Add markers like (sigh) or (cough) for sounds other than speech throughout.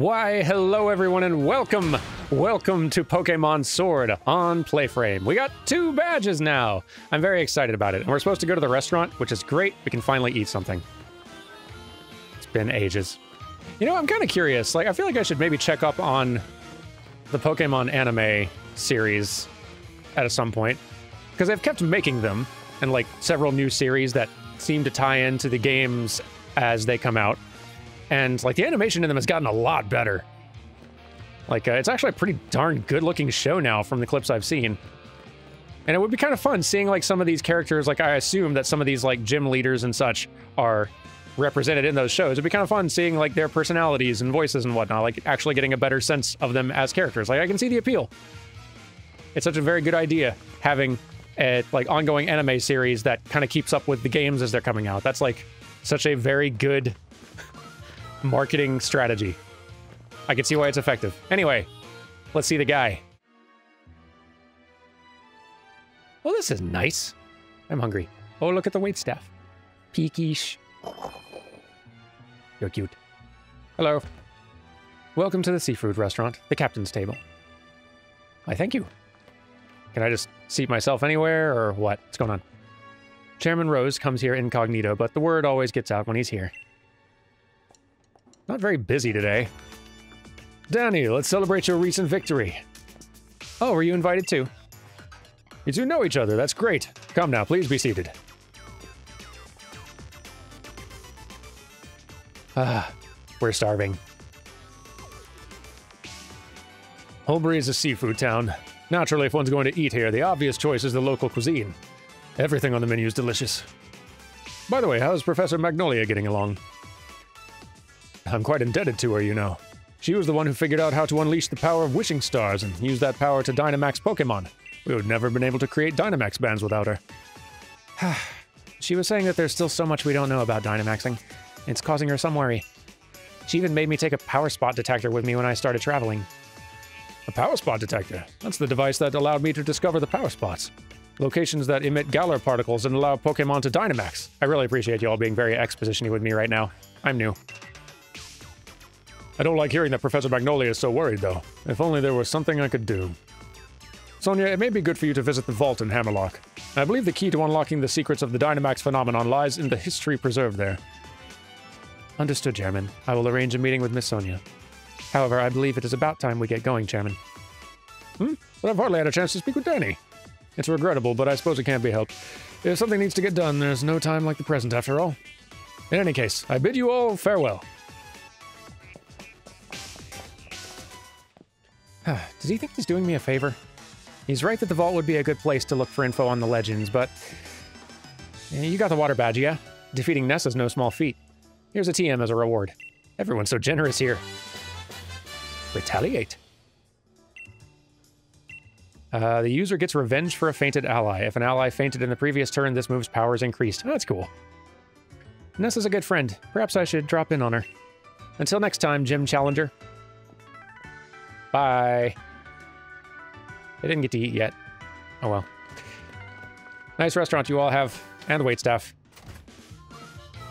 Why, hello everyone and welcome! Welcome to Pokemon Sword on Playframe. We got two badges now! I'm very excited about it. And we're supposed to go to the restaurant, which is great. We can finally eat something. It's been ages. You know, I'm kind of curious. Like, I feel like I should maybe check up on the Pokemon anime series at some point. Because they've kept making them, and like several new series that seem to tie into the games as they come out and like the animation in them has gotten a lot better. Like uh, it's actually a pretty darn good looking show now from the clips I've seen. And it would be kind of fun seeing like some of these characters, like I assume that some of these like gym leaders and such are represented in those shows. It'd be kind of fun seeing like their personalities and voices and whatnot, like actually getting a better sense of them as characters. Like I can see the appeal. It's such a very good idea having a like ongoing anime series that kind of keeps up with the games as they're coming out. That's like such a very good marketing strategy. I can see why it's effective. Anyway, let's see the guy. Well, this is nice. I'm hungry. Oh, look at the wait staff. Peakish. You're cute. Hello. Welcome to the seafood restaurant, the captain's table. I thank you. Can I just seat myself anywhere, or what? What's going on? Chairman Rose comes here incognito, but the word always gets out when he's here. Not very busy today. Danny, let's celebrate your recent victory. Oh, were you invited too? You two know each other, that's great. Come now, please be seated. Ah, we're starving. Hulbury is a seafood town. Naturally, if one's going to eat here, the obvious choice is the local cuisine. Everything on the menu is delicious. By the way, how's Professor Magnolia getting along? I'm quite indebted to her, you know. She was the one who figured out how to unleash the power of wishing stars and use that power to Dynamax Pokemon. We would never have been able to create Dynamax bands without her. (sighs) she was saying that there's still so much we don't know about Dynamaxing. It's causing her some worry. She even made me take a power spot detector with me when I started traveling. A power spot detector? That's the device that allowed me to discover the power spots. Locations that emit Galar particles and allow Pokemon to Dynamax. I really appreciate you all being very expositiony with me right now. I'm new. I don't like hearing that Professor Magnolia is so worried, though. If only there was something I could do. Sonia, it may be good for you to visit the vault in Hammerlocke. I believe the key to unlocking the secrets of the Dynamax phenomenon lies in the history preserved there. Understood, Chairman. I will arrange a meeting with Miss Sonia. However, I believe it is about time we get going, Chairman. Hmm? But I've hardly had a chance to speak with Danny. It's regrettable, but I suppose it can't be helped. If something needs to get done, there's no time like the present, after all. In any case, I bid you all farewell. Does he think he's doing me a favor? He's right that the vault would be a good place to look for info on the legends, but... You got the water badge, yeah? Defeating Nessa's no small feat. Here's a TM as a reward. Everyone's so generous here. Retaliate. Uh, the user gets revenge for a fainted ally. If an ally fainted in the previous turn, this move's power is increased. That's cool. Nessa's a good friend. Perhaps I should drop in on her. Until next time, Gym Challenger. Bye. I didn't get to eat yet. Oh well. Nice restaurant you all have, and the wait staff.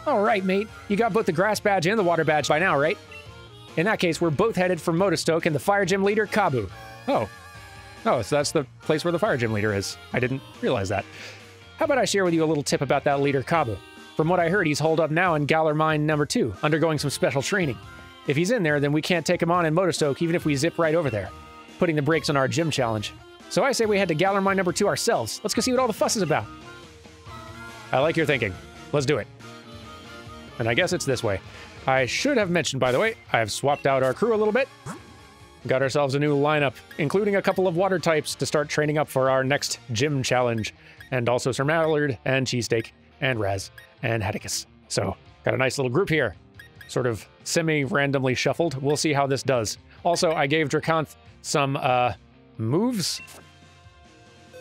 All right, mate. You got both the grass badge and the water badge by now, right? In that case, we're both headed for Motostoke and the fire gym leader, Kabu. Oh. Oh, so that's the place where the fire gym leader is. I didn't realize that. How about I share with you a little tip about that leader, Kabu? From what I heard, he's holed up now in Galar Mine number two, undergoing some special training. If he's in there, then we can't take him on in Motostoke even if we zip right over there, putting the brakes on our gym challenge. So I say we head to Galar Mine number two ourselves. Let's go see what all the fuss is about. I like your thinking. Let's do it. And I guess it's this way. I should have mentioned, by the way, I have swapped out our crew a little bit. Got ourselves a new lineup, including a couple of water types to start training up for our next gym challenge. And also Sir Mallard and Cheesesteak and Raz and Hatticus. So, got a nice little group here sort of semi-randomly shuffled. We'll see how this does. Also, I gave Draconth some uh, moves,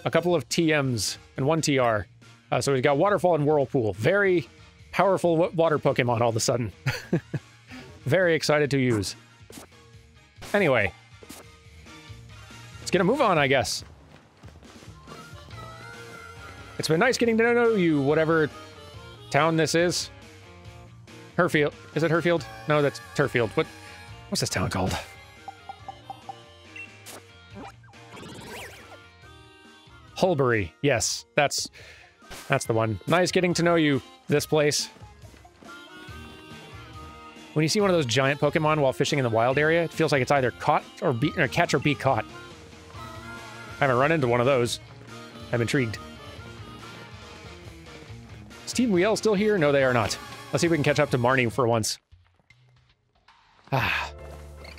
a couple of TMs, and one TR. Uh, so we've got Waterfall and Whirlpool. Very powerful water Pokemon all of a sudden. (laughs) Very excited to use. Anyway, let's get a move on, I guess. It's been nice getting to know you, whatever town this is. Herfield. Is it Herfield? No, that's Turfield. What? What's this town called? Hulbury. Yes, that's that's the one. Nice getting to know you, this place. When you see one of those giant Pokemon while fishing in the wild area, it feels like it's either caught or be or catch or be caught. I haven't run into one of those. I'm intrigued. Is Team Yell still here? No, they are not. Let's see if we can catch up to Marnie for once. Ah,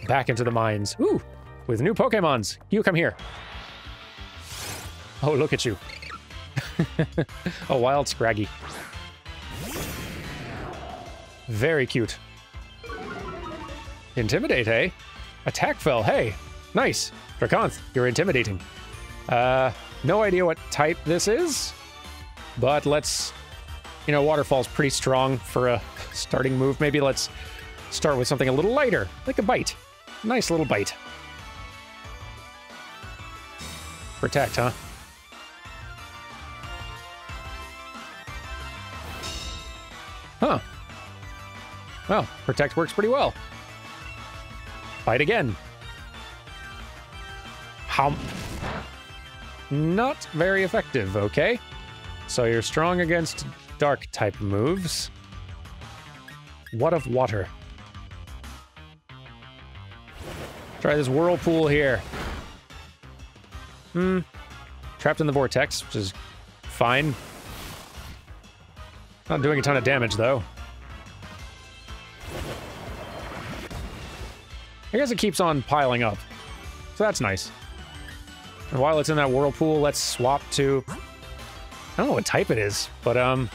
back into the mines. Ooh, with new Pokemons. You come here. Oh, look at you. (laughs) a wild Scraggy. Very cute. Intimidate, hey? Attack fell, hey. Nice. Draconth, you're intimidating. Uh, no idea what type this is, but let's, you know, Waterfall's pretty strong for a (laughs) starting move. Maybe let's start with something a little lighter, like a bite. Nice little bite. Protect, huh? Huh. Well, protect works pretty well. Fight again. How? Not very effective, okay? So you're strong against dark type moves. What of water? Try this whirlpool here. Hmm. Trapped in the vortex, which is fine. Not doing a ton of damage, though. I guess it keeps on piling up. So that's nice. And while it's in that whirlpool, let's swap to... I don't know what type it is, but, um...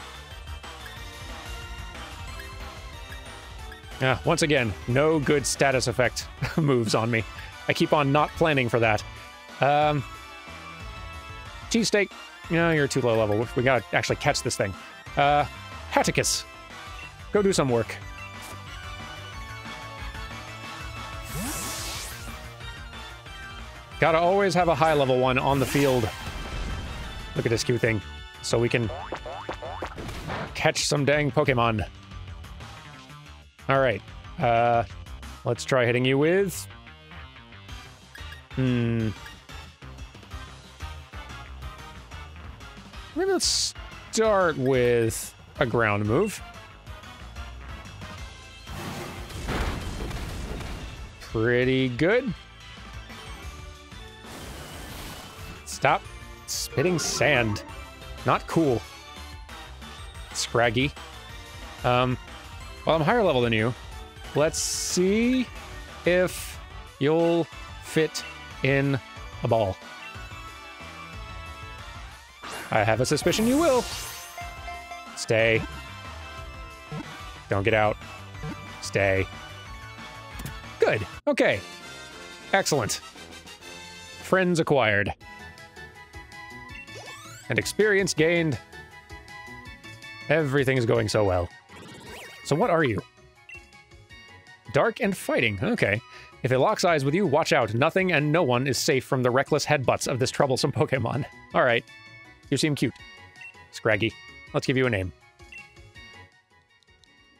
Yeah, once again, no good status effect (laughs) moves on me. I keep on not planning for that. Um... Cheesesteak. No, you're too low level. We gotta actually catch this thing. Uh, Hatticus. Go do some work. Gotta always have a high level one on the field. Look at this cute thing. So we can catch some dang Pokemon. Alright. Uh, let's try hitting you with... Hmm. Maybe let's start with a ground move. Pretty good. Stop spitting sand. Not cool. Scraggy. Um, well, I'm higher level than you. Let's see if you'll fit in a ball. I have a suspicion you will. Stay. Don't get out. Stay. Good. Okay. Excellent. Friends acquired. And experience gained. Everything's going so well. So what are you? Dark and fighting. Okay. If it locks eyes with you, watch out. Nothing and no one is safe from the reckless headbutts of this troublesome (laughs) Pokemon. All right. You seem cute. Scraggy. Let's give you a name.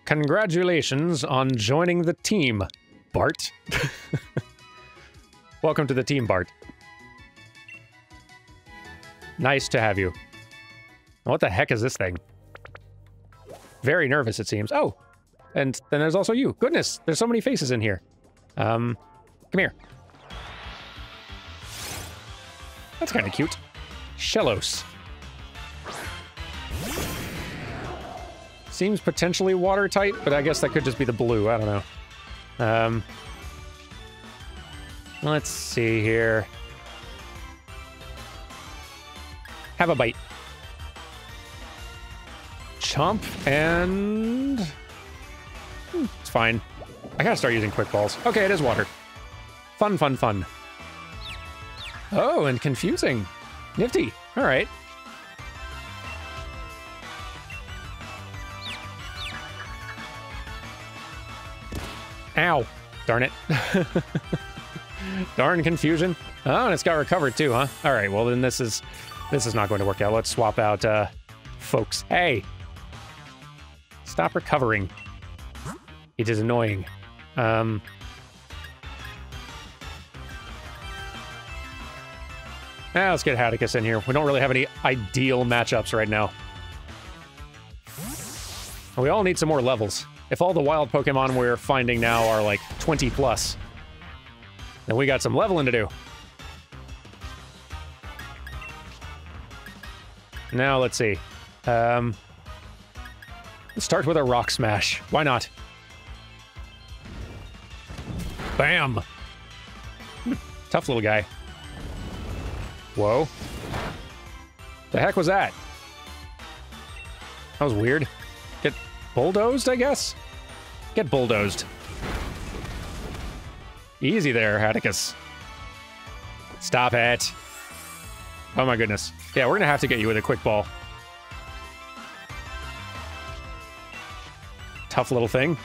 Congratulations on joining the team, Bart. (laughs) Welcome to the team, Bart. Nice to have you. What the heck is this thing? Very nervous, it seems. Oh, and then there's also you. Goodness, there's so many faces in here. Um, come here. That's kind of cute. Shellos. Seems potentially watertight, but I guess that could just be the blue. I don't know. Um, let's see here. Have a bite. Chomp and... Hmm, it's fine. I gotta start using quick balls. Okay, it is water. Fun, fun, fun. Oh, and confusing. Nifty. All right. Ow. Darn it. (laughs) Darn confusion. Oh, and it's got recovered too, huh? All right, well then this is this is not going to work out. Let's swap out uh folks. Hey. Stop recovering. It is annoying. Um ah, let's get Hatticus in here. We don't really have any ideal matchups right now. We all need some more levels. If all the wild Pokemon we're finding now are like 20 plus, then we got some leveling to do. Now, let's see. Um, let's start with a Rock Smash. Why not? Bam! (laughs) Tough little guy. Whoa. The heck was that? That was weird. Bulldozed, I guess? Get bulldozed. Easy there, Hatticus. Stop it. Oh my goodness. Yeah, we're gonna have to get you with a quick ball. Tough little thing.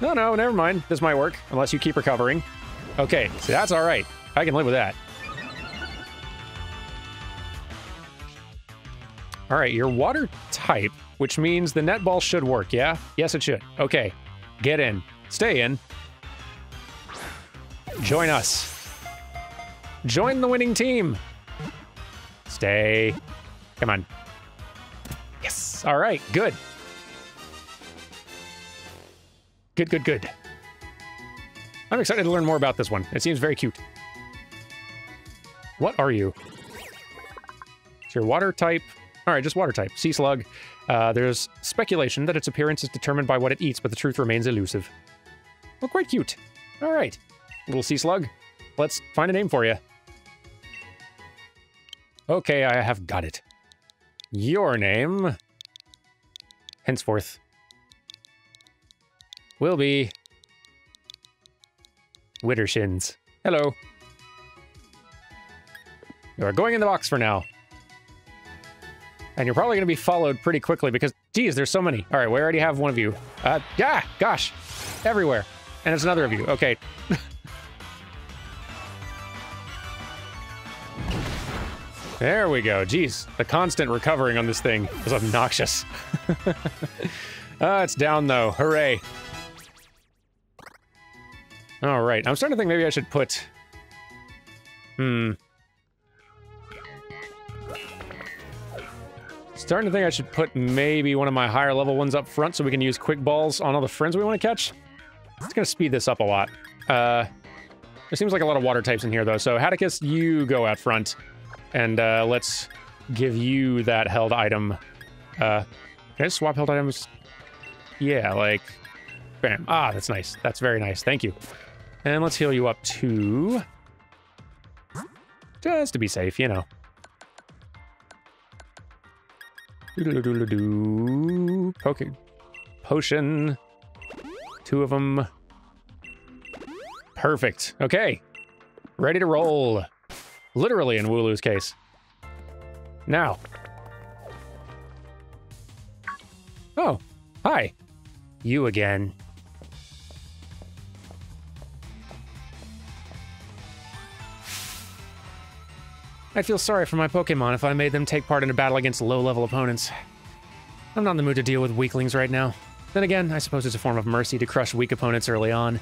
No, no, never mind. This might work, unless you keep recovering. Okay, so that's all right. I can live with that. All right, you're water type, which means the netball should work, yeah? Yes, it should. Okay, get in. Stay in. Join us. Join the winning team. Stay. Come on. Yes. All right, good. Good, good, good. I'm excited to learn more about this one. It seems very cute. What are you? It's your water type. All right, just water type. Sea slug. Uh, there's speculation that its appearance is determined by what it eats, but the truth remains elusive. Well, quite cute. All right, little sea slug. Let's find a name for you. Okay, I have got it. Your name, henceforth, will be Wittershins. Hello. You are going in the box for now. And you're probably going to be followed pretty quickly because, geez, there's so many. All right, we already have one of you. Uh, yeah, gosh, everywhere. And it's another of you. Okay. (laughs) there we go. Geez, the constant recovering on this thing is obnoxious. (laughs) uh, it's down though. Hooray. All right, I'm starting to think maybe I should put... Hmm. Starting to think I should put maybe one of my higher level ones up front so we can use quick balls on all the friends we want to catch. It's going to speed this up a lot. Uh, there seems like a lot of water types in here, though. So, Hatticus, you go out front. And uh, let's give you that held item. Uh, can I just swap held items? Yeah, like... Bam. Ah, that's nice. That's very nice. Thank you. And let's heal you up to... Just to be safe, you know. Poke. Potion. Two of them. Perfect. Okay. Ready to roll. Literally in Wooloo's case. Now. Oh, hi. You again. I'd feel sorry for my Pokemon if I made them take part in a battle against low-level opponents. I'm not in the mood to deal with weaklings right now. Then again, I suppose it's a form of mercy to crush weak opponents early on.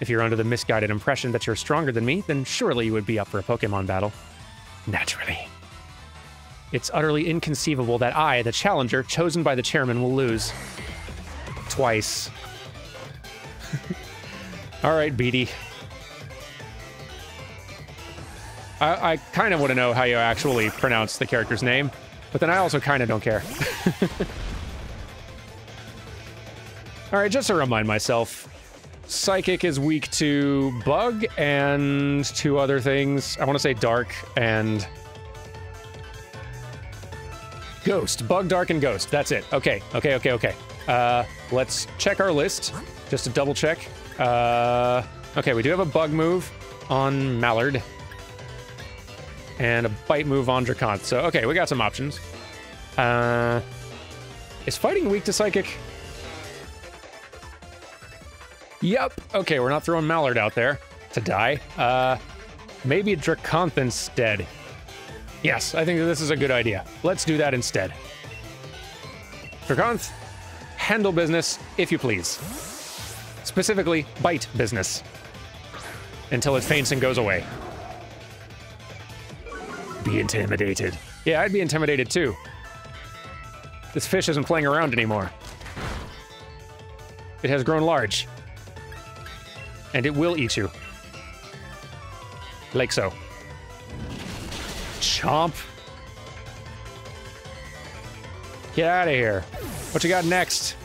If you're under the misguided impression that you're stronger than me, then surely you would be up for a Pokemon battle. Naturally. It's utterly inconceivable that I, the challenger, chosen by the chairman, will lose. Twice. (laughs) All right, Beatty. I, I kind of want to know how you actually pronounce the character's name, but then I also kind of don't care. (laughs) All right, just to remind myself, Psychic is weak to Bug and two other things. I want to say Dark and Ghost. Bug, Dark, and Ghost. That's it. Okay, okay, okay, okay. Uh, let's check our list, just to double check. Uh, okay, we do have a Bug move on Mallard and a bite move on Draconth. So, okay, we got some options. Uh, is fighting weak to Psychic? Yep. Okay, we're not throwing Mallard out there to die. Uh, maybe Draconth instead. Yes, I think this is a good idea. Let's do that instead. Draconth, handle business, if you please. Specifically, bite business. until it faints and goes away. Be intimidated. Yeah, I'd be intimidated too. This fish isn't playing around anymore. It has grown large. And it will eat you. Like so. Chomp. Get out of here. What you got next?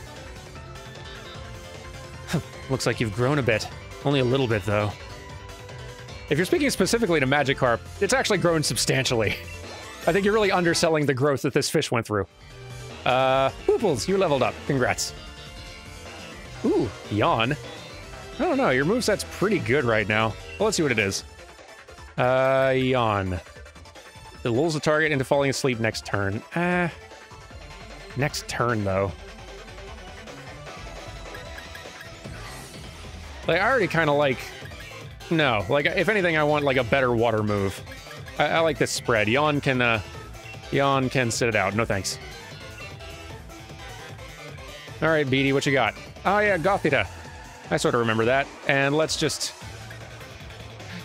(laughs) Looks like you've grown a bit. Only a little bit, though. If you're speaking specifically to Magikarp, it's actually grown substantially. I think you're really underselling the growth that this fish went through. Uh, Pooples, you leveled up. Congrats. Ooh, Yawn. I don't know, your moveset's pretty good right now. Well, let's see what it is. Uh, Yawn. It lulls the target into falling asleep next turn. Uh, next turn, though. Like, I already kind of like... No, like, if anything, I want, like, a better water move. I, I like this spread. Yawn can, uh... Yawn can sit it out. No thanks. All right, Beatty, what you got? Oh, yeah, Gothita. I sort of remember that. And let's just...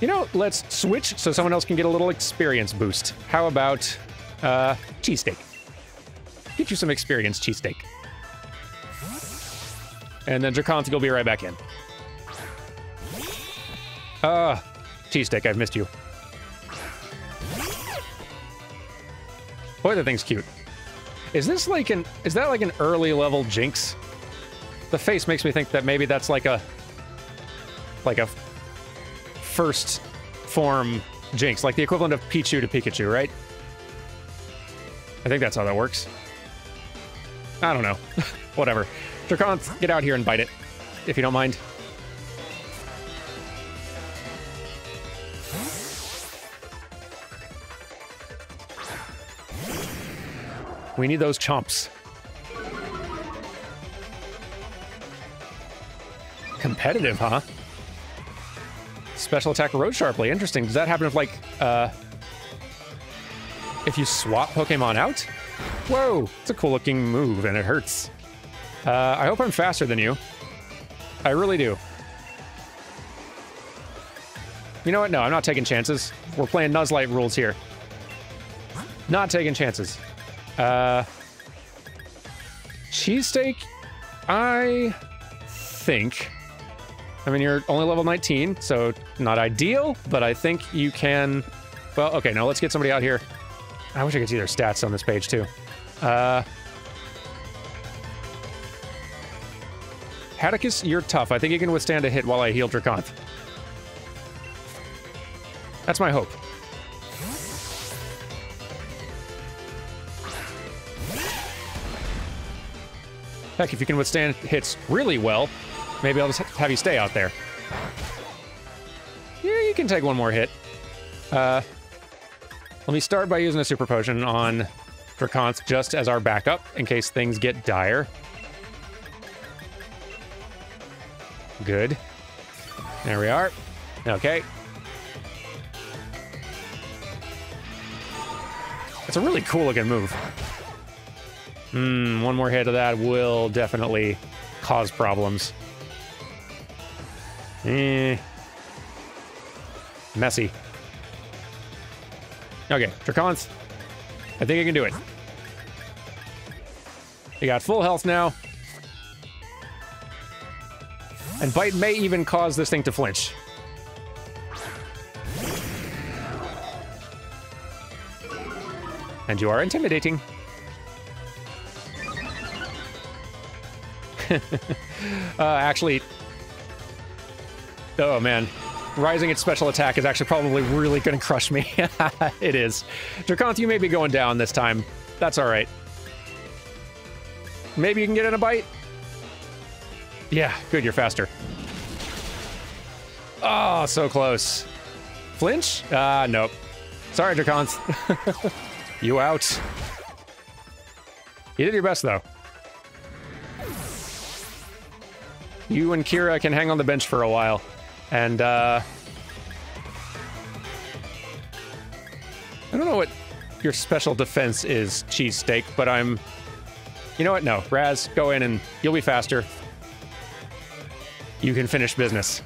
You know, let's switch so someone else can get a little experience boost. How about, uh, cheesesteak? Get you some experience, cheesesteak. And then Draconth will be right back in. Ah, cheesesteak, I've missed you. Boy, that thing's cute. Is this like an, is that like an early level Jynx? The face makes me think that maybe that's like a, like a first form Jynx. like the equivalent of Pichu to Pikachu, right? I think that's how that works. I don't know. (laughs) Whatever. Draconth, get out here and bite it, if you don't mind. We need those chomps. Competitive, huh? Special attack Road Sharply. Interesting. Does that happen if, like, uh... If you swap Pokemon out? Whoa! It's a cool-looking move, and it hurts. Uh, I hope I'm faster than you. I really do. You know what? No, I'm not taking chances. We're playing Nuzlocke rules here. Not taking chances. Uh... Cheesesteak, I think I mean, you're only level 19, so not ideal, but I think you can... Well, okay, now let's get somebody out here. I wish I could see their stats on this page, too. Uh... Hatticus, you're tough. I think you can withstand a hit while I heal Draconth. That's my hope. Heck, if you can withstand hits really well, Maybe I'll just have you stay out there. Yeah, you can take one more hit. Uh, let me start by using a super potion on Draconth just as our backup in case things get dire. Good. There we are. Okay. It's a really cool looking move. Hmm, one more hit of that will definitely cause problems. Eh. Messy. Okay, Draconth. I think I can do it. You got full health now. And Bite may even cause this thing to flinch. And you are intimidating. (laughs) uh, actually, Oh, man. Rising its special attack is actually probably really going to crush me. (laughs) it is. Draconth, you may be going down this time. That's all right. Maybe you can get in a bite? Yeah, good, you're faster. Oh, so close. Flinch? Ah, uh, nope. Sorry, Draconth. (laughs) you out. You did your best, though. You and Kira can hang on the bench for a while. And, uh... I don't know what your special defense is, cheesesteak, but I'm... You know what? No. Raz, go in and you'll be faster. You can finish business.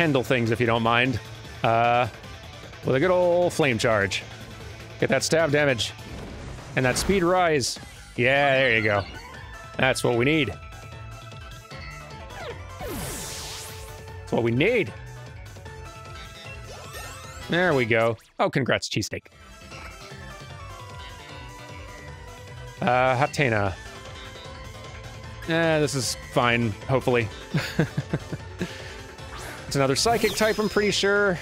handle things if you don't mind. Uh, with a good old flame charge. Get that stab damage. And that speed rise. Yeah, there you go. That's what we need. That's what we need. There we go. Oh, congrats, cheesesteak. Uh, Hatenna. Eh, this is fine, hopefully. (laughs) it's another psychic type, I'm pretty sure.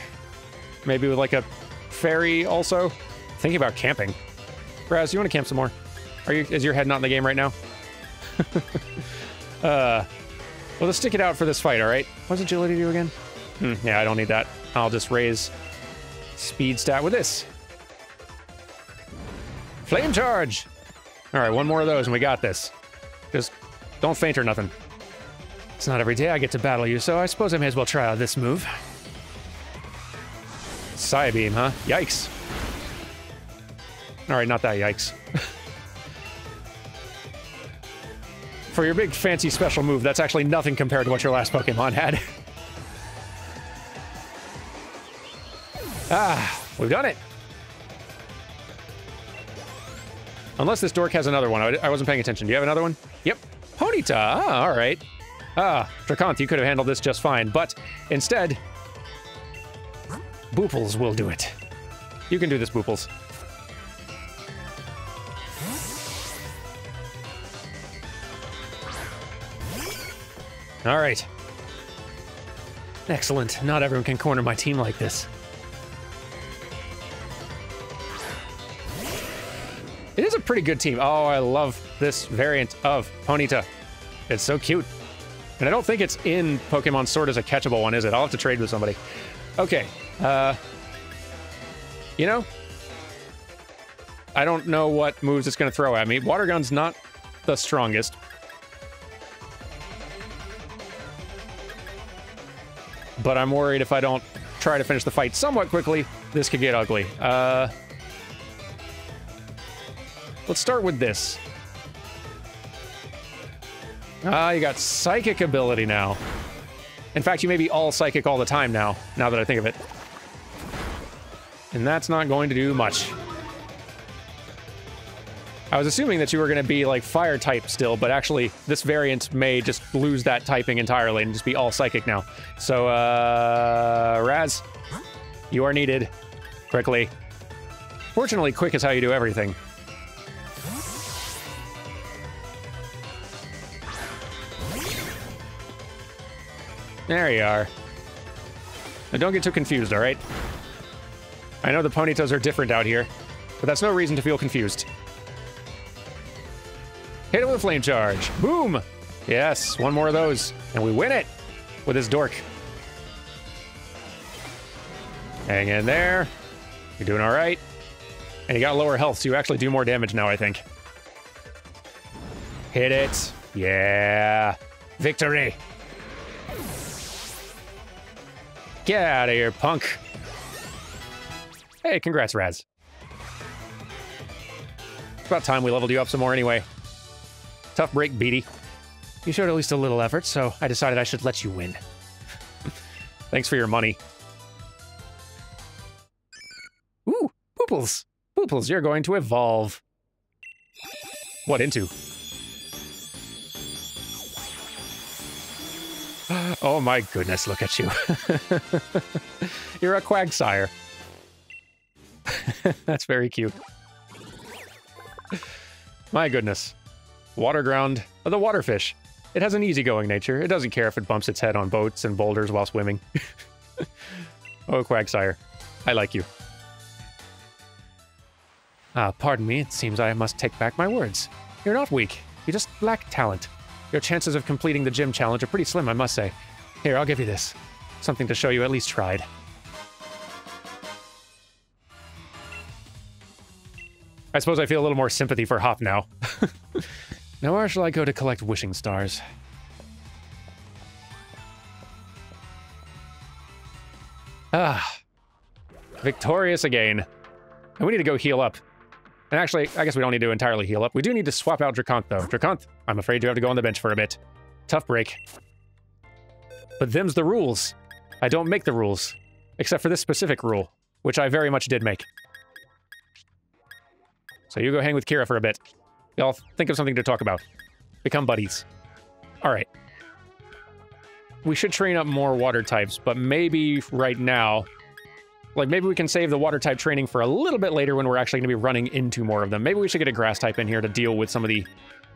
Maybe with like a fairy also. Thinking about camping. Raz, you want to camp some more? Are you? Is your head not in the game right now? (laughs) uh, well, let's stick it out for this fight, all right? What's agility do again? Hmm, yeah, I don't need that. I'll just raise speed stat with this. Flame charge! All right, one more of those and we got this. Just don't faint or nothing. It's not every day I get to battle you, so I suppose I may as well try out this move. Psybeam, huh? Yikes. All right, not that yikes. (laughs) For your big fancy special move, that's actually nothing compared to what your last Pokemon had. (laughs) ah, we've done it. Unless this dork has another one. I wasn't paying attention. Do you have another one? Yep. Ponyta. Ah, all right. Ah, Draconth, you could have handled this just fine, but instead, Booples will do it. You can do this, Booples. All right. Excellent. Not everyone can corner my team like this. It is a pretty good team. Oh, I love this variant of Ponyta. It's so cute. And I don't think it's in Pokemon Sword as a catchable one, is it? I'll have to trade with somebody. Okay. Uh, you know, I don't know what moves it's going to throw at me. Water Gun's not the strongest. But I'm worried if I don't try to finish the fight somewhat quickly, this could get ugly. Uh, Let's start with this. Ah, you got psychic ability now. In fact, you may be all psychic all the time now, now that I think of it. And that's not going to do much. I was assuming that you were going to be like fire type still, but actually this variant may just lose that typing entirely and just be all psychic now. So, uh, Raz, you are needed. Quickly. Fortunately, quick is how you do everything. There you are. Now don't get too confused, all right? I know the ponytails are different out here, but that's no reason to feel confused. Hit him with a flame charge. Boom! Yes, one more of those, and we win it with this dork. Hang in there. You're doing all right. And you got lower health, so you actually do more damage now, I think. Hit it. Yeah. Victory. Get out of here, punk. Hey, congrats, Raz. It's about time we leveled you up some more anyway. Tough break, Beatty. You showed at least a little effort, so I decided I should let you win. (laughs) Thanks for your money. Ooh, Pooples. Pooples, you're going to evolve. What into? (gasps) Oh my goodness, look at you. (laughs) You're a Quagsire. (laughs) That's very cute. My goodness. Waterground, ground, the waterfish. It has an easygoing nature. It doesn't care if it bumps its head on boats and boulders while swimming. (laughs) oh, Quagsire. I like you. Ah, pardon me. It seems I must take back my words. You're not weak. You just lack talent. Your chances of completing the gym challenge are pretty slim, I must say. Here, I'll give you this. Something to show you at least tried. I suppose I feel a little more sympathy for Hop now. (laughs) now where shall I go to collect wishing stars? Ah. Victorious again. And we need to go heal up. And actually, I guess we don't need to entirely heal up. We do need to swap out Draconth, though. Draconth, I'm afraid you have to go on the bench for a bit. Tough break. But them's the rules. I don't make the rules, except for this specific rule, which I very much did make. So you go hang with Kira for a bit. Y'all think of something to talk about. Become buddies. All right. We should train up more water types, but maybe right now, like maybe we can save the water type training for a little bit later when we're actually going to be running into more of them. Maybe we should get a grass type in here to deal with some of the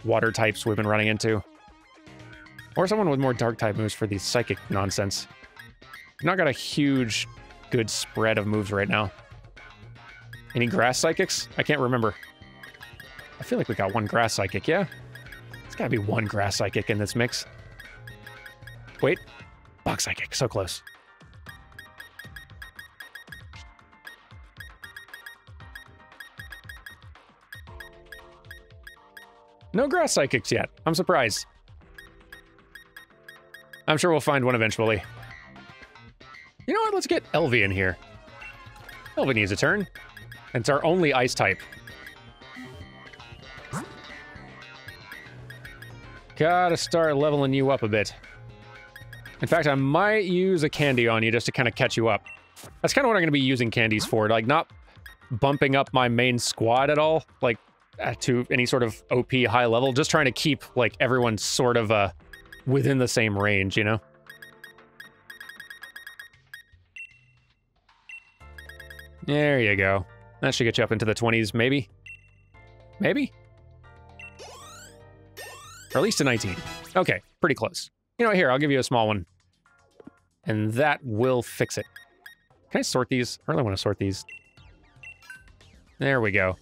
water types we've been running into. Or someone with more dark type moves for the psychic nonsense. not got a huge good spread of moves right now. Any grass psychics? I can't remember. I feel like we got one grass psychic, yeah? There's gotta be one grass psychic in this mix. Wait. Bog psychic, so close. No grass psychics yet. I'm surprised. I'm sure we'll find one eventually. You know what? Let's get Elvie in here. Elvie needs a turn. It's our only ice type. Gotta start leveling you up a bit. In fact, I might use a candy on you just to kind of catch you up. That's kind of what I'm going to be using candies for. Like, not bumping up my main squad at all, like, to any sort of OP high level. Just trying to keep, like, everyone sort of, uh, within the same range, you know? There you go. That should get you up into the 20s, maybe? Maybe? Or at least a 19. Okay, pretty close. You know, here, I'll give you a small one. And that will fix it. Can I sort these? I really want to sort these. There we go.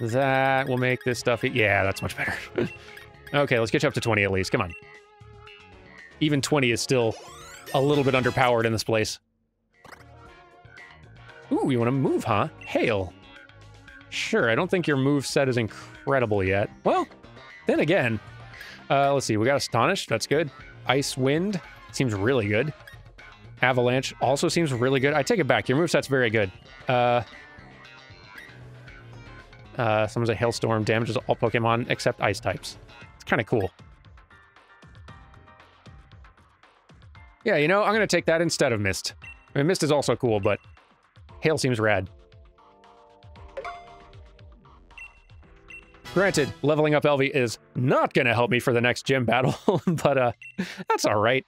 That will make this stuff... Yeah, that's much better. (laughs) okay, let's get you up to 20 at least. Come on. Even 20 is still a little bit underpowered in this place. Ooh, you want to move, huh? Hail. Sure, I don't think your move set is incredible yet. Well, then again, uh, let's see. We got Astonish. That's good. Icy Wind seems really good. Avalanche also seems really good. I take it back. Your moveset's very good. Uh, uh, someone's a Hailstorm damages all Pokemon except Ice types. It's kind of cool. Yeah, you know, I'm going to take that instead of Mist. I mean, Mist is also cool, but Hail seems rad. Granted, leveling up Elvie is not going to help me for the next gym battle, (laughs) but uh, that's all right.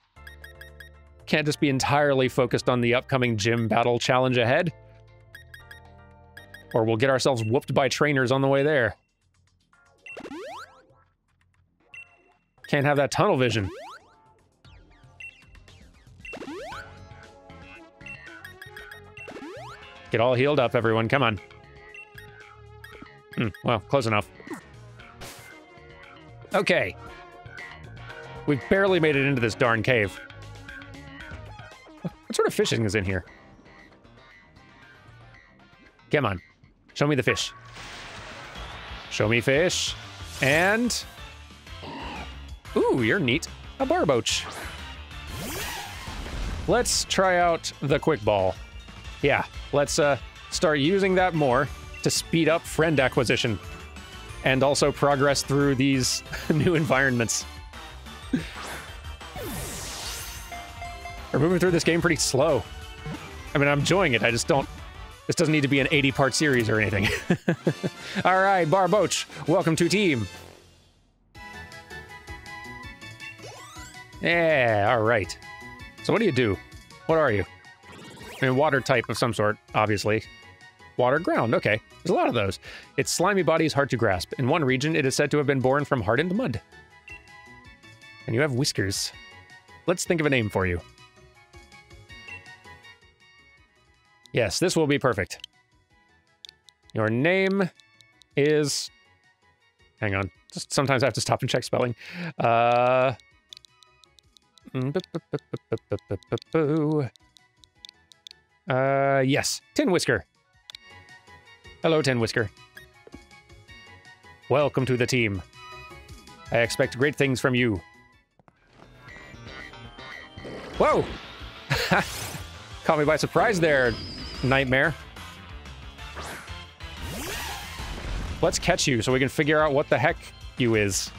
Can't just be entirely focused on the upcoming gym battle challenge ahead. Or we'll get ourselves whooped by trainers on the way there. Can't have that tunnel vision. Get all healed up, everyone. Come on. Hmm, well, close enough. Okay. We've barely made it into this darn cave. What sort of fishing is in here? Come on. Show me the fish. Show me fish. And... Ooh, you're neat. A barboach. Let's try out the quick ball. Yeah, let's uh, start using that more to speed up friend acquisition and also progress through these (laughs) new environments. We're moving through this game pretty slow. I mean, I'm enjoying it. I just don't... This doesn't need to be an 80-part series or anything. (laughs) all right, Barboach, welcome to team. Yeah, all right. So what do you do? What are you? I mean, water type of some sort, obviously. Water, ground, okay. There's a lot of those. Its slimy body is hard to grasp. In one region, it is said to have been born from hardened mud. And you have whiskers. Let's think of a name for you. Yes, this will be perfect. Your name is... Hang on. Just sometimes I have to stop and check spelling. Uh... Uh, yes. Tin Whisker. Hello, Ten Whisker. Welcome to the team. I expect great things from you. Whoa! (laughs) Caught me by surprise there, Nightmare. Let's catch you so we can figure out what the heck you is.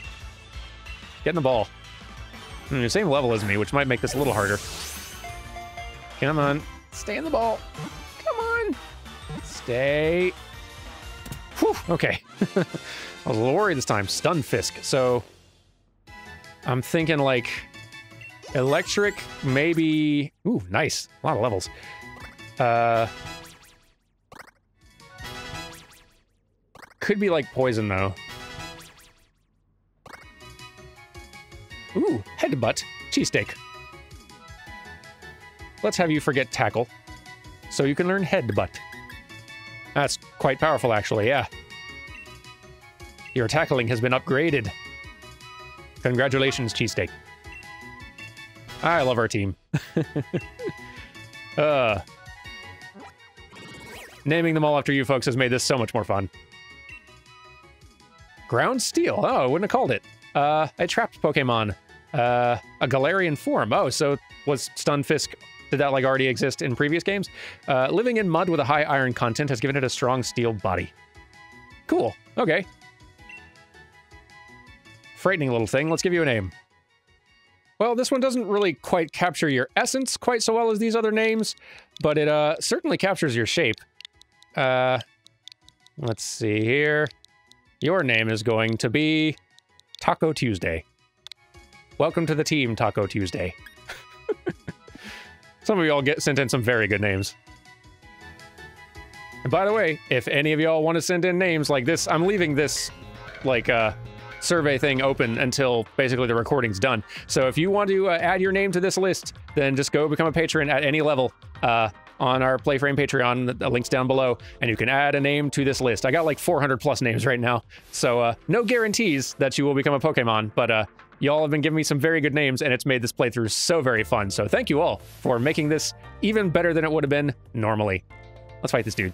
Get in the ball. Hmm, same level as me, which might make this a little harder. Come on. Stay in the ball. Come on. Stay. Whew, okay. I was a little worried this time. Stunfisk. So I'm thinking like electric, maybe. Ooh, nice. A lot of levels. Uh, could be like poison though. Ooh, headbutt, cheesesteak. Let's have you forget tackle, so you can learn headbutt. That's quite powerful, actually, yeah. Your tackling has been upgraded. Congratulations, cheesesteak. I love our team. (laughs) uh, naming them all after you folks has made this so much more fun. Ground Steel. Oh, I wouldn't have called it. Uh, a trapped Pokemon. Uh, a Galarian form. Oh, so was Stunfisk, did that like already exist in previous games? Uh, living in mud with a high iron content has given it a strong steel body. Cool. Okay. Frightening little thing. Let's give you a name. Well, this one doesn't really quite capture your essence quite so well as these other names, but it uh, certainly captures your shape. Uh, let's see here. Your name is going to be Taco Tuesday. Welcome to the team, Taco Tuesday. Some of y'all get sent in some very good names. And by the way, if any of y'all want to send in names like this, I'm leaving this, like, uh, survey thing open until basically the recording's done. So if you want to uh, add your name to this list, then just go become a patron at any level uh, on our Playframe Patreon. The link's down below, and you can add a name to this list. I got like 400 plus names right now, so uh, no guarantees that you will become a Pokemon, but uh, Y'all have been giving me some very good names, and it's made this playthrough so very fun. So thank you all for making this even better than it would have been normally. Let's fight this dude.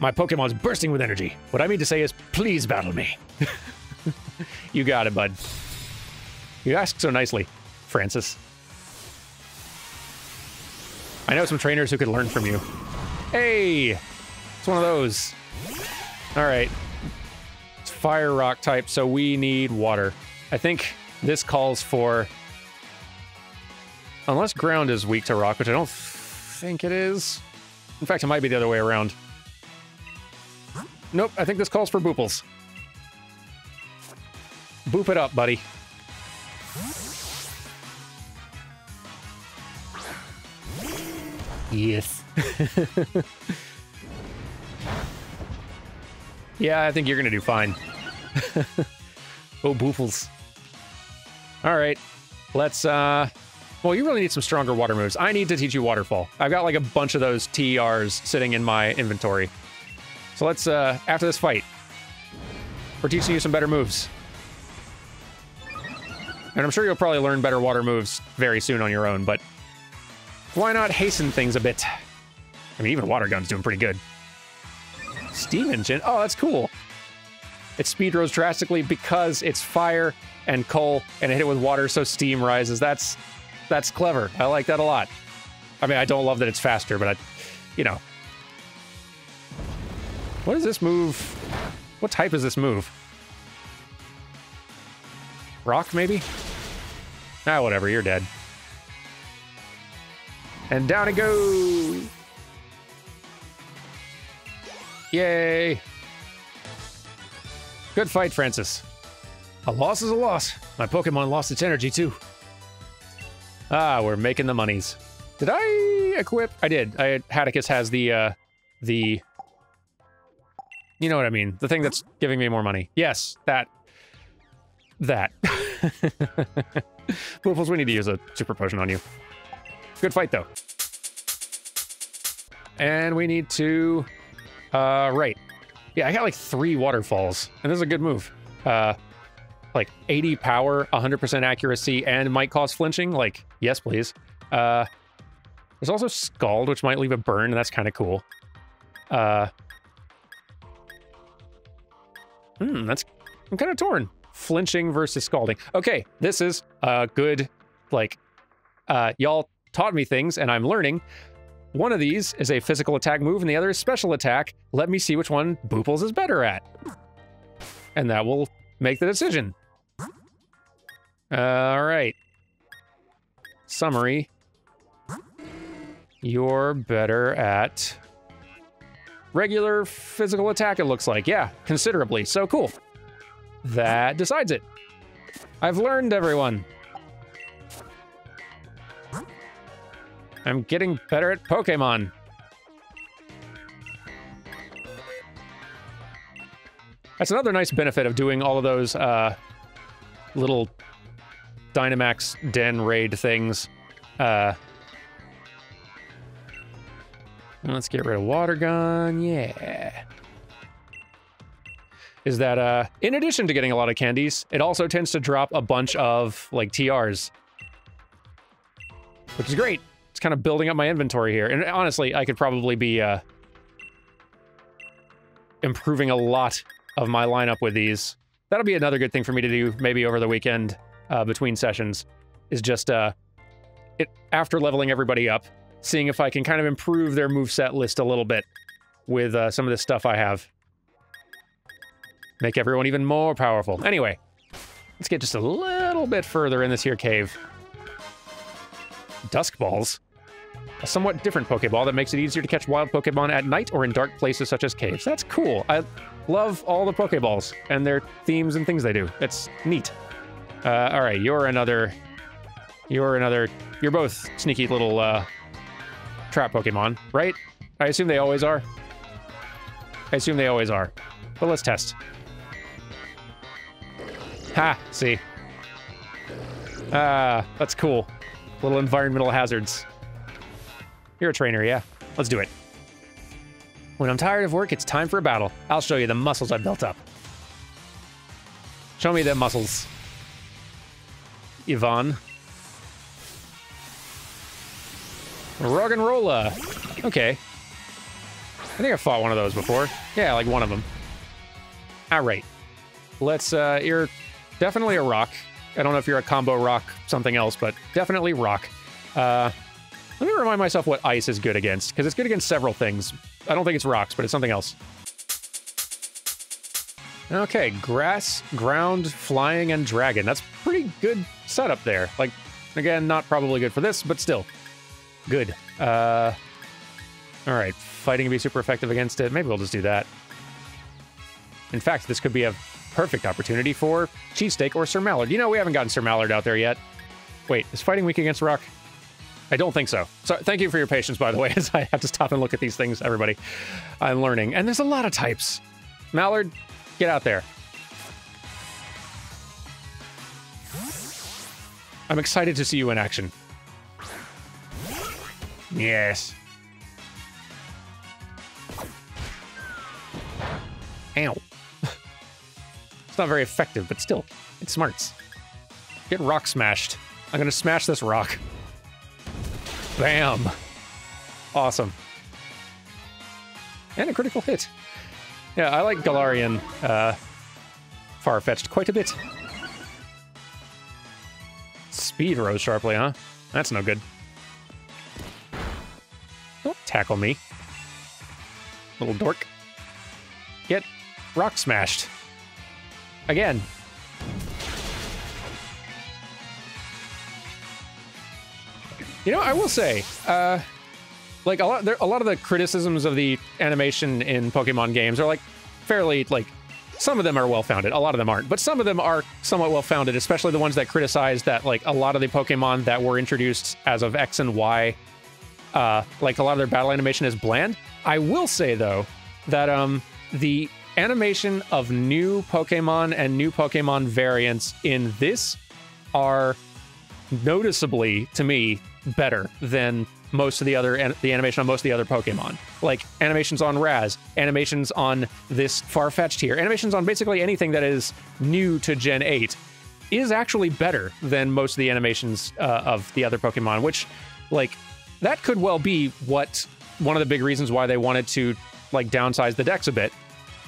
My Pokemon's bursting with energy. What I mean to say is, please battle me. (laughs) you got it, bud. You ask so nicely, Francis. I know some trainers who could learn from you. Hey! It's one of those. All right, fire rock type, so we need water. I think this calls for... Unless ground is weak to rock, which I don't think it is. In fact, it might be the other way around. Nope, I think this calls for booples. Boop it up, buddy. Yes. (laughs) yeah, I think you're gonna do fine. Oh, boofles. All right, let's, uh, well, you really need some stronger water moves. I need to teach you Waterfall. I've got like a bunch of those TRs sitting in my inventory. So let's, uh, after this fight, we're teaching you some better moves. And I'm sure you'll probably learn better water moves very soon on your own, but why not hasten things a bit? I mean, even Water Gun's doing pretty good. Steam engine? Oh, that's cool. Its speed rose drastically because it's fire and coal and it hit it with water, so steam rises. That's that's clever. I like that a lot. I mean, I don't love that it's faster, but I, you know. What is this move? What type is this move? Rock, maybe? Ah, whatever, you're dead. And down it goes! Yay! Good fight, Francis. A loss is a loss. My Pokemon lost its energy, too. Ah, we're making the monies. Did I equip? I did. I Hatticus has the, uh, the... You know what I mean. The thing that's giving me more money. Yes, that. That. (laughs) Poofles, we need to use a super potion on you. Good fight, though. And we need to... Uh, right. Yeah, I got like three waterfalls, and this is a good move. Uh, like 80 power, 100% accuracy, and might cause flinching. Like, yes, please. Uh, there's also Scald, which might leave a burn, and that's kind of cool. Uh, hmm, that's... I'm kind of torn. Flinching versus Scalding. Okay, this is a good, like, uh, y'all taught me things, and I'm learning. One of these is a physical attack move and the other is special attack. Let me see which one Booples is better at. And that will make the decision. All right. Summary. You're better at regular physical attack, it looks like. Yeah, considerably. So cool. That decides it. I've learned, everyone. I'm getting better at Pokemon. That's another nice benefit of doing all of those uh, little Dynamax Den raid things. Uh, let's get rid of Water Gun. Yeah. Is that uh, in addition to getting a lot of candies, it also tends to drop a bunch of like TRs, which is great. Kind of building up my inventory here. And honestly, I could probably be uh, improving a lot of my lineup with these. That'll be another good thing for me to do maybe over the weekend uh, between sessions is just uh, it after leveling everybody up, seeing if I can kind of improve their move set list a little bit with uh, some of this stuff I have. Make everyone even more powerful. Anyway, let's get just a little bit further in this here cave. Dusk Balls. A somewhat different Pokeball that makes it easier to catch wild Pokemon at night or in dark places such as caves. That's cool. I love all the Pokeballs and their themes and things they do. It's neat. Uh, all right, you're another... You're another... You're both sneaky little uh, trap Pokemon, right? I assume they always are. I assume they always are. But let's test. Ha! See. Ah, that's cool. Little environmental hazards. You're a trainer, yeah? Let's do it. When I'm tired of work, it's time for a battle. I'll show you the muscles I've built up. Show me the muscles. Yvonne. Roggenrola. Okay. I think I fought one of those before. Yeah, like one of them. All right. Let's, uh, you're definitely a rock. I don't know if you're a combo rock, something else, but definitely rock. Uh, let me remind myself what ice is good against, because it's good against several things. I don't think it's rocks, but it's something else. Okay, grass, ground, flying, and dragon. That's pretty good setup there. Like, again, not probably good for this, but still. Good. Uh, all right, fighting can be super effective against it. Maybe we'll just do that. In fact, this could be a perfect opportunity for Cheesesteak or Sir Mallard. You know, we haven't gotten Sir Mallard out there yet. Wait, is fighting weak against rock? I don't think so. So thank you for your patience, by the way, (laughs) as I have to stop and look at these things, everybody. I'm learning. And there's a lot of types. Mallard, get out there. I'm excited to see you in action. Yes. Ow. (laughs) it's not very effective, but still, it smarts. Get rock smashed. I'm gonna smash this rock. Bam. Awesome. And a critical hit. Yeah, I like Galarian uh, Farfetch'd quite a bit. Speed rose sharply, huh? That's no good. Don't tackle me. Little dork. Get rock smashed. Again. You know, I will say, uh, like a lot, there, a lot of the criticisms of the animation in Pokemon games are like fairly like. Some of them are well founded, a lot of them aren't, but some of them are somewhat well founded, especially the ones that criticize that like a lot of the Pokemon that were introduced as of X and Y, uh, like a lot of their battle animation is bland. I will say though that um the animation of new Pokemon and new Pokemon variants in this are noticeably to me better than most of the other the animation on most of the other Pokemon. Like animations on Raz, animations on this Farfetch'd here, animations on basically anything that is new to Gen 8 is actually better than most of the animations uh, of the other Pokemon, which like that could well be what one of the big reasons why they wanted to like downsize the decks a bit.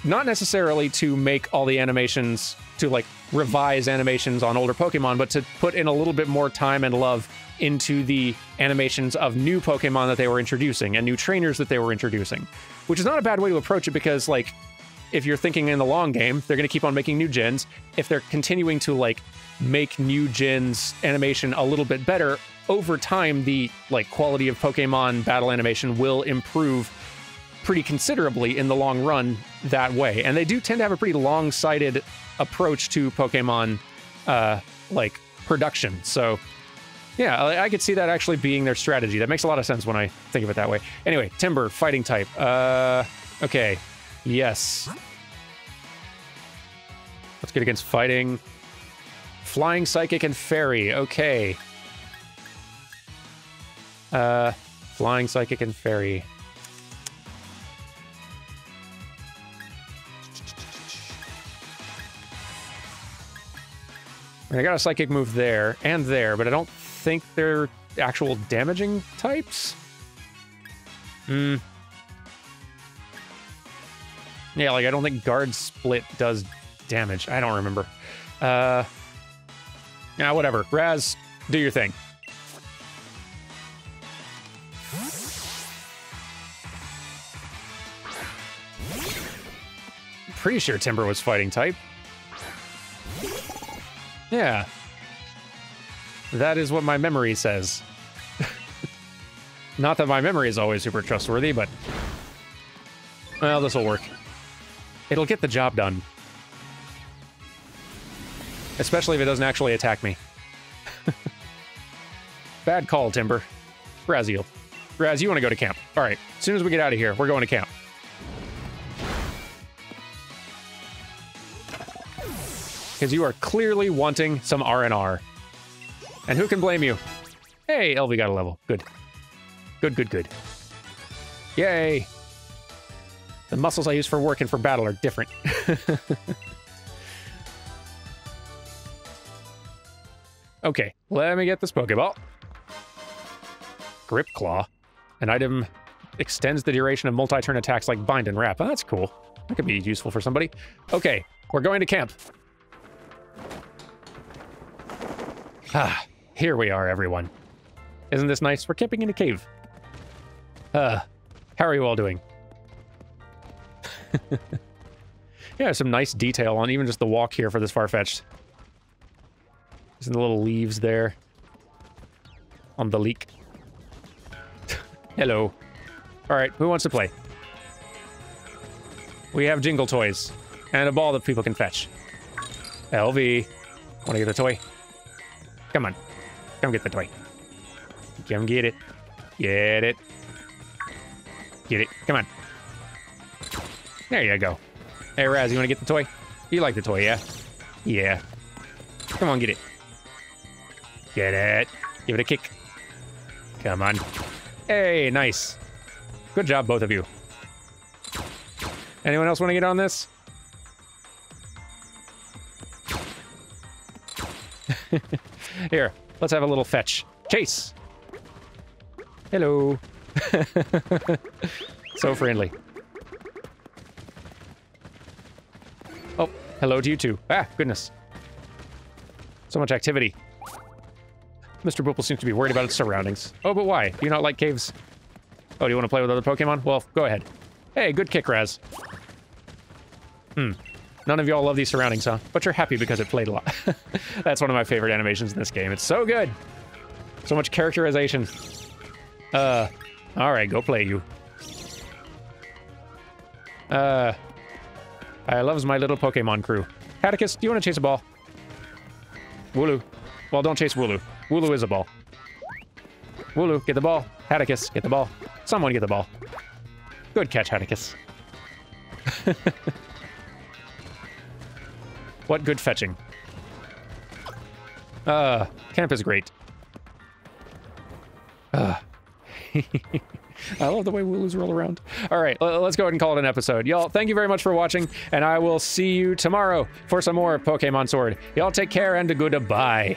Not necessarily to make all the animations to like revise animations on older Pokemon, but to put in a little bit more time and love into the animations of new Pokemon that they were introducing and new trainers that they were introducing, which is not a bad way to approach it because, like, if you're thinking in the long game, they're going to keep on making new gens. If they're continuing to like make new gens animation a little bit better, over time the like quality of Pokemon battle animation will improve pretty considerably in the long run that way. And they do tend to have a pretty long-sighted approach to Pokemon uh like production. So yeah, I, I could see that actually being their strategy. That makes a lot of sense when I think of it that way. Anyway, Timburr, fighting type. Uh, okay. Yes. Let's get against fighting. Flying, Psychic, and Fairy. Okay. Uh, Flying, Psychic, and Fairy. I got a Psychic move there and there, but I don't think they're actual damaging types. Hmm. Yeah, like I don't think guard split does damage. I don't remember. Uh, yeah, whatever. Raz, do your thing. Pretty sure Timburr was fighting type. Yeah. That is what my memory says. (laughs) Not that my memory is always super trustworthy, but... Well, this will work. It'll get the job done. Especially if it doesn't actually attack me. (laughs) Bad call, Timburr. Raziel. Raz, you want to go to camp. All right, as soon as we get out of here, we're going to camp. Because you are clearly wanting some R&R. And who can blame you? Hey, Elvie got a level. Good. Good, good, good. Yay! The muscles I use for work and for battle are different. (laughs) okay, let me get this Pokeball. Grip Claw. An item extends the duration of multi-turn attacks like Bind and Wrap. Oh, that's cool. That could be useful for somebody. Okay, we're going to camp. (sighs) Ah, here we are, everyone. Isn't this nice? We're camping in a cave. Uh, how are you all doing? (laughs) yeah, some nice detail on even just the walk here for this Farfetch'd. There's the little leaves there. On the leak. (laughs) Hello. Alright, who wants to play? We have jingle toys. And a ball that people can fetch. LV. Wanna get a toy? Come on. Come get the toy. Come get it. Get it. Get it. Come on. There you go. Hey, Raz, you want to get the toy? You like the toy, yeah? Yeah. Come on, get it. Get it. Give it a kick. Come on. Hey, nice. Good job, both of you. Anyone else want to get on this? (laughs) Here, let's have a little fetch. Chase! Hello. (laughs) so friendly. Oh, hello to you too. Ah, goodness. So much activity. Mr. Boople seems to be worried about its surroundings. Oh, but why? Do you not like caves? Oh, do you want to play with other Pokemon? Well, go ahead. Hey, good kick, Raz. Hmm. None of y'all love these surroundings, huh? But you're happy because it played a lot. (laughs) That's one of my favorite animations in this game. It's so good. So much characterization. Uh, all right, go play you. Uh, I loves my little Pokemon crew. Hatticus, do you want to chase a ball? Wooloo. Well, don't chase Wooloo. Wooloo is a ball. Wooloo, get the ball. Hatticus, get the ball. Someone get the ball. Good catch, Hatticus. (laughs) What good fetching. Uh, camp is great. Uh. (laughs) I love the way Wooloos roll around. All right, let's go ahead and call it an episode. Y'all, thank you very much for watching, and I will see you tomorrow for some more Pokemon Sword. Y'all take care and goodbye.